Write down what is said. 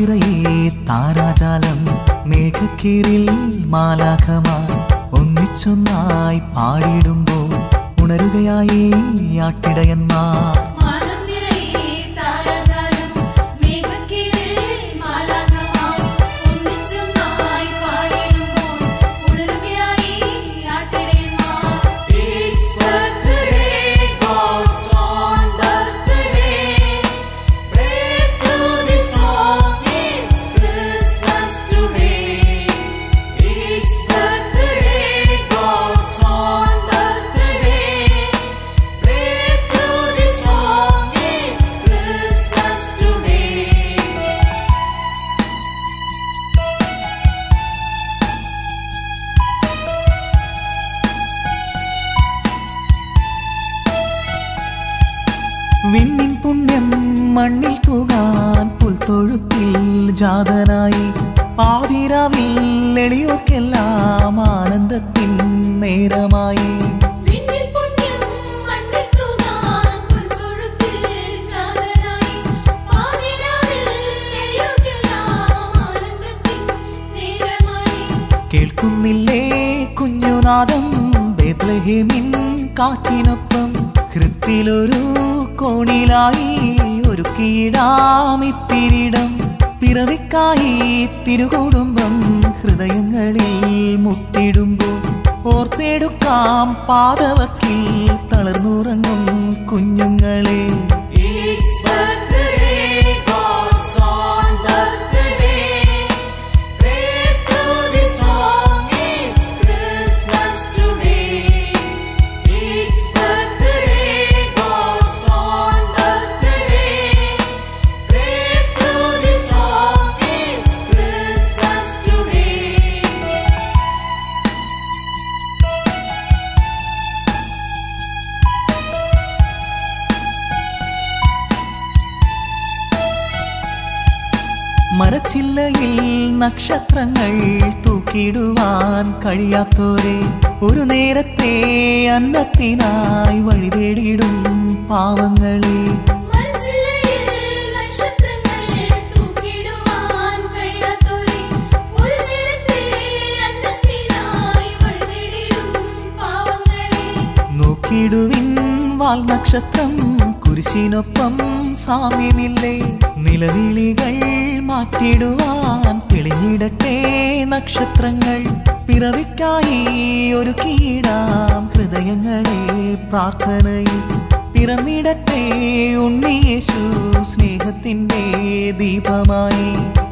നിറയെ താരാജാലം മേഘക്കീറിൽ മാലാഖമാർ ഒന്നിച്ചൊന്നായി പാടിയിടുമ്പോൾ ഉണരുകയായി ആട്ടിടയന്മാർ. മണ്ണിൽ തൂകാൻ പുൽത്തൊഴുത്തിൽ ജാതനായി. പാതിരാവിൽ എളിയോക്കെല്ലാം ആനന്ദത്തിൻ നേരമായി. കേൾക്കുന്നില്ലേ കുഞ്ഞുനാദം? ബേത്ലഹേമിൻ കാറ്റിനൊപ്പം ഹൃത്തിലൊരു കോണിലായി. ഒരുക്കിയിടാമിത്തിരിടം പിറവിക്കായി തിരുകുടുംബം ഹൃദയങ്ങളിൽ മുട്ടിടുമ്പോൾ ഓർത്തെടുക്കാം പാതവക്കിൽ തളർന്നുറങ്ങും മരച്ചില്ലയിൽ നക്ഷത്രങ്ങൾ തൂക്കിടുവാൻ കഴിയാത്തോരെ ഒരു നേരത്തെ അന്നത്തിനായി വഴി തേടിയിടും പാവങ്ങളെ. മരച്ചില്ലയിൽ നക്ഷത്രങ്ങൾ തൂക്കിടുവാൻ കഴിയാത്തോരെ ഒരു അന്നത്തിനായി വഴിതേടിടും പാവങ്ങളെ. നോക്കിടുവിൻ വാൽ നക്ഷത്രം കുരിശിനൊപ്പം സാമ്യമില്ലേ. നിലവിളികൾ മാറ്റിടുവാൻ തെളിഞ്ഞിടട്ടെ നക്ഷത്രങ്ങൾ. പിറവിക്കായി ഒരു കീടാം ഹൃദയങ്ങളെ പ്രാർത്ഥനയിൽ. പിറന്നിടട്ടെ ഉണ്ണിയേശു സ്നേഹത്തിന്റെ ദീപമായി.